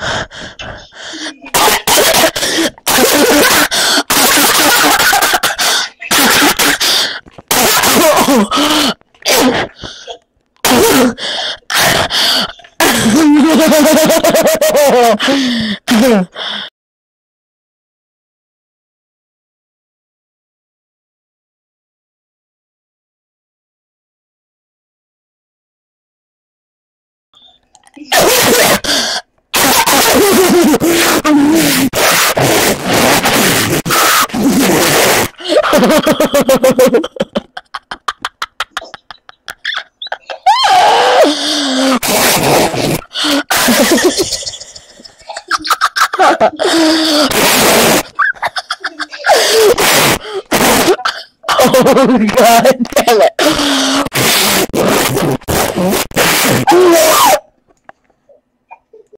Oh, Oh god damn it.